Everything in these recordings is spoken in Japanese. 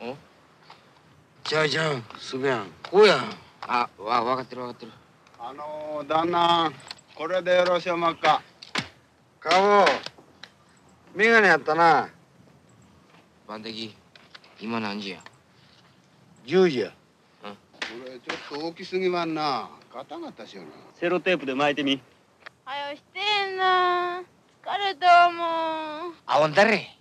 おちゃうちゃうすべやんこうやん。あわ分かってる分かってる。あのー、旦那これでよろしおまっか。顔眼鏡やったな。番的今何時や？10時や。これちょっと大きすぎまんな。ガタガタしような。セロテープで巻いてみ。はよしてんな。疲れたもん。あわんだれ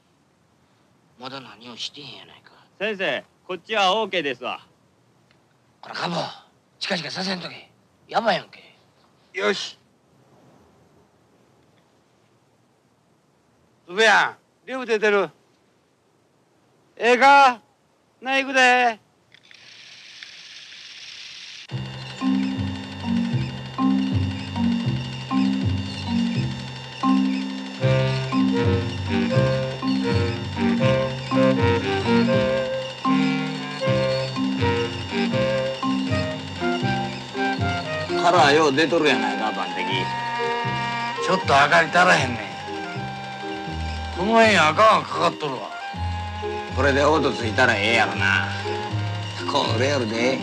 まだ何をしてへんやないか。先生こっちは OK ですわ。これカボチカチカさせんとけ。やばいやんけ。よし。すべやんリュウ出てる。ええか？なあ行くでカラーよ。う出とるやないか番的ちょっと明かり足らへんねん。この辺赤がかかっとるわ。これでオートついたらええやろな。これやるで。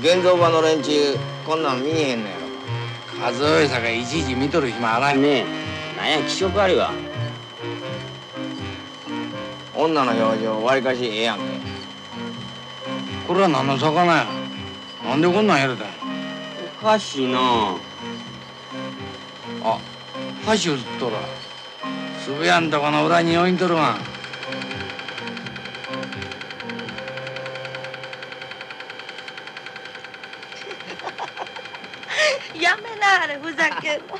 現像場の連中こんなん見えへんのやろ。数えさがいちいち見とる暇あらへんねえ。なんや気色あるわ。女の表情わりかしええやんけ。これは何の魚や？なんでこんなんやれたんや？おかしいな。あ箸映っとるわ。すべやんとこの裏に置いとるわ。やめなあれふざけんの